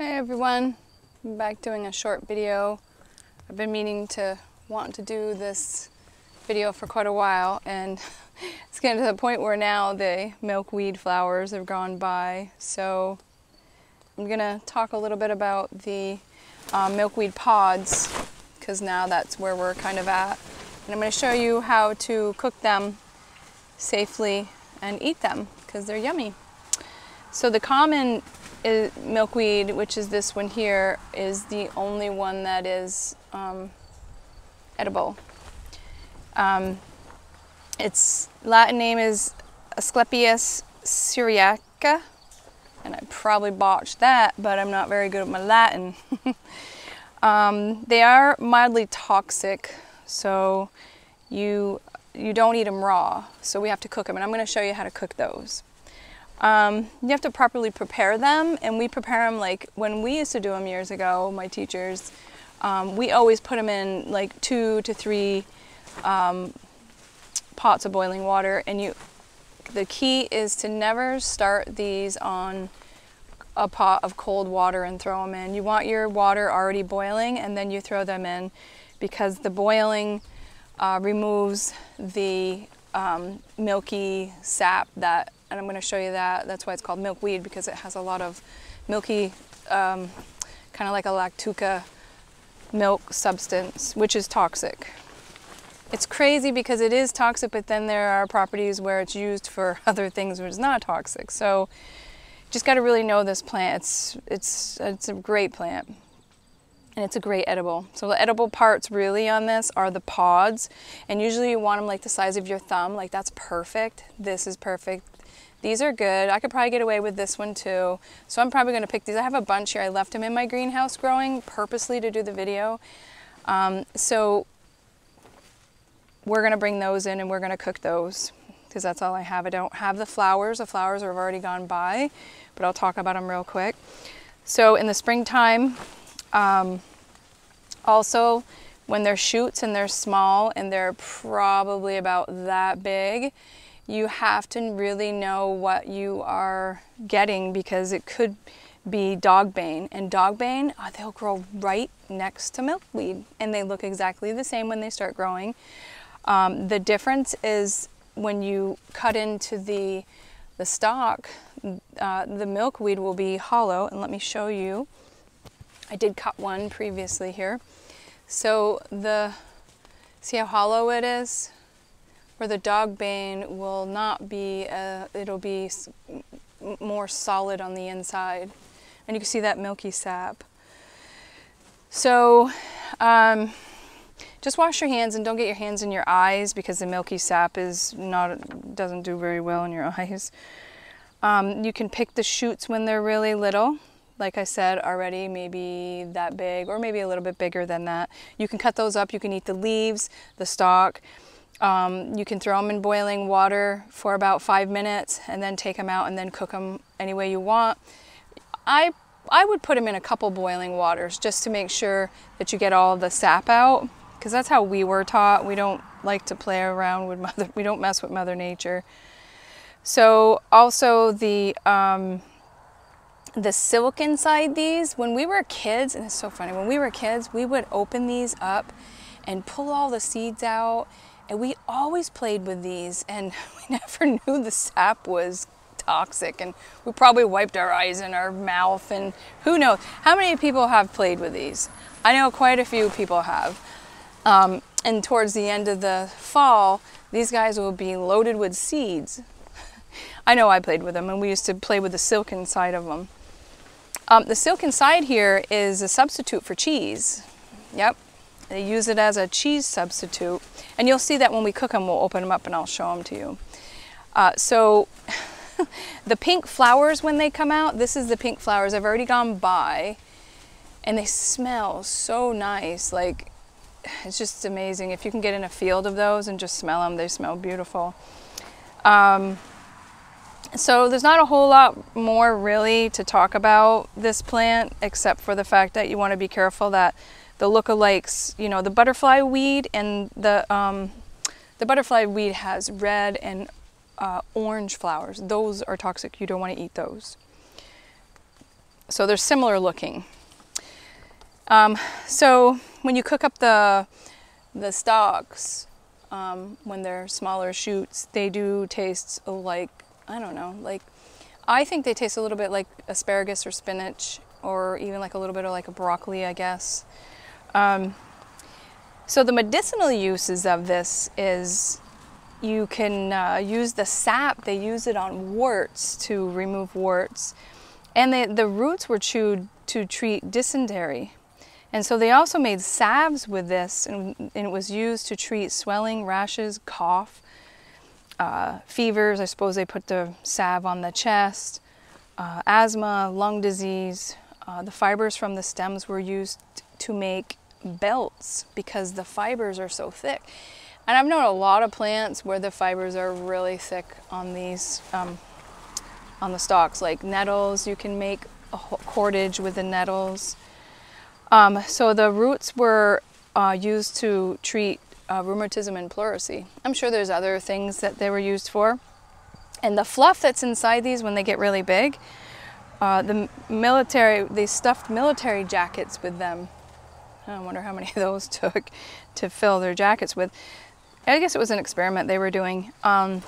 Hey everyone, I'm back doing a short video. I've been meaning to want to do this video for quite a while and it's getting to the point where now the milkweed flowers have gone by. So I'm gonna talk a little bit about the um, milkweed pods because now that's where we're kind of at. And I'm gonna show you how to cook them safely and eat them because they're yummy. So the common is milkweed, which is this one here, is the only one that is um, edible. Um, its Latin name is Asclepias syriaca, and I probably botched that, but I'm not very good at my Latin. um, they are mildly toxic, so you you don't eat them raw, so we have to cook them, and I'm going to show you how to cook those. Um, you have to properly prepare them, and we prepare them like when we used to do them years ago, my teachers, um, we always put them in like two to three um, pots of boiling water, and you, the key is to never start these on a pot of cold water and throw them in. You want your water already boiling, and then you throw them in because the boiling uh, removes the um, milky sap that and I'm going to show you that. That's why it's called milkweed because it has a lot of milky, um, kind of like a lactuca milk substance, which is toxic. It's crazy because it is toxic, but then there are properties where it's used for other things where it's not toxic. So just got to really know this plant. It's, it's, it's a great plant and it's a great edible. So the edible parts really on this are the pods and usually you want them like the size of your thumb, like that's perfect. This is perfect. These are good. I could probably get away with this one too. So I'm probably going to pick these. I have a bunch here. I left them in my greenhouse growing purposely to do the video. Um, so we're going to bring those in and we're going to cook those because that's all I have. I don't have the flowers. The flowers have already gone by, but I'll talk about them real quick. So in the springtime, um, also when they're shoots and they're small and they're probably about that big, you have to really know what you are getting because it could be dogbane and dogbane uh, they'll grow right next to milkweed and they look exactly the same when they start growing. Um, the difference is when you cut into the the stalk uh, the milkweed will be hollow. And let me show you. I did cut one previously here. So the see how hollow it is where the dogbane will not be, uh, it'll be more solid on the inside. And you can see that milky sap. So um, just wash your hands and don't get your hands in your eyes because the milky sap is not, doesn't do very well in your eyes. Um, you can pick the shoots when they're really little. Like I said already, maybe that big or maybe a little bit bigger than that. You can cut those up. You can eat the leaves, the stalk. Um, you can throw them in boiling water for about five minutes and then take them out and then cook them any way you want. I, I would put them in a couple boiling waters just to make sure that you get all the sap out because that's how we were taught. We don't like to play around with mother, we don't mess with mother nature. So also the, um, the silk inside these, when we were kids, and it's so funny, when we were kids, we would open these up and pull all the seeds out and we always played with these and we never knew the sap was toxic and we probably wiped our eyes and our mouth and who knows. How many people have played with these? I know quite a few people have. Um, and towards the end of the fall, these guys will be loaded with seeds. I know I played with them and we used to play with the silk inside of them. Um, the silk inside here is a substitute for cheese. Yep, they use it as a cheese substitute. And you'll see that when we cook them, we'll open them up and I'll show them to you. Uh, so the pink flowers when they come out, this is the pink flowers. I've already gone by and they smell so nice. Like it's just amazing. If you can get in a field of those and just smell them, they smell beautiful. Um, so there's not a whole lot more really to talk about this plant except for the fact that you want to be careful that the lookalikes, you know, the butterfly weed and the, um, the butterfly weed has red and uh, orange flowers. Those are toxic. You don't want to eat those. so they're similar looking. Um, so when you cook up the the stalks, um, when they're smaller shoots, they do taste like I don't know, like I think they taste a little bit like asparagus or spinach, or even like a little bit of like a broccoli, I guess. Um, so the medicinal uses of this is you can uh, use the sap. They use it on warts to remove warts, and they, the roots were chewed to treat dysentery. And so they also made salves with this, and, and it was used to treat swelling, rashes, cough, uh, fevers. I suppose they put the salve on the chest, uh, asthma, lung disease. Uh, the fibers from the stems were used to make belts because the fibers are so thick. And I've known a lot of plants where the fibers are really thick on these, um, on the stalks, like nettles. You can make a cordage with the nettles. Um, so the roots were uh, used to treat uh, rheumatism and pleurisy. I'm sure there's other things that they were used for. And the fluff that's inside these when they get really big, uh, the military, they stuffed military jackets with them. I wonder how many of those took to fill their jackets with. I guess it was an experiment they were doing. Um,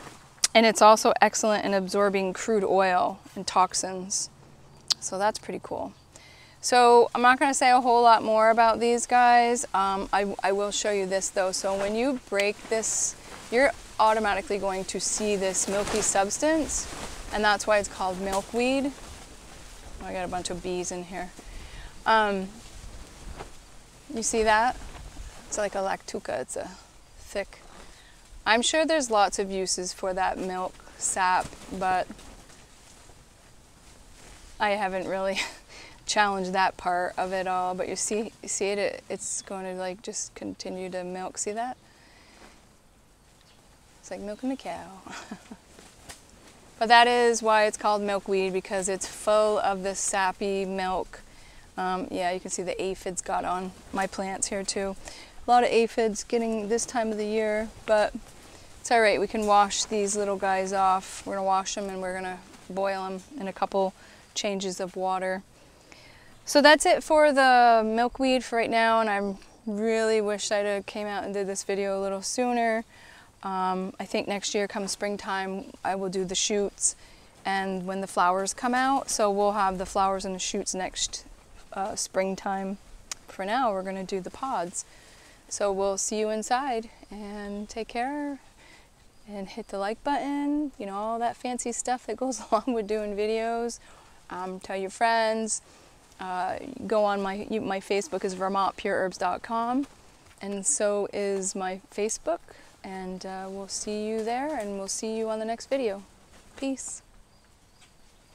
and it's also excellent in absorbing crude oil and toxins. So that's pretty cool. So I'm not going to say a whole lot more about these guys. Um, I, I will show you this though. So when you break this, you're automatically going to see this milky substance and that's why it's called milkweed. Oh, I got a bunch of bees in here. Um, you see that? It's like a lactuca. It's a thick. I'm sure there's lots of uses for that milk sap, but I haven't really challenged that part of it all. But you see, you see it, it, it's going to like just continue to milk. See that? It's like milking a cow. but that is why it's called milkweed because it's full of this sappy milk. Um, yeah, you can see the aphids got on my plants here too. A lot of aphids getting this time of the year, but it's all right. We can wash these little guys off. We're gonna wash them and we're gonna boil them in a couple changes of water. So that's it for the milkweed for right now, and I really wish I'd have came out and did this video a little sooner. Um, I think next year, come springtime, I will do the shoots and when the flowers come out. So we'll have the flowers and the shoots next uh, springtime. For now, we're going to do the pods. So we'll see you inside and take care and hit the like button, you know, all that fancy stuff that goes along with doing videos. Um, tell your friends. Uh, go on my my Facebook is VermontPureHerbs.com, and so is my Facebook. And uh, we'll see you there, and we'll see you on the next video. Peace.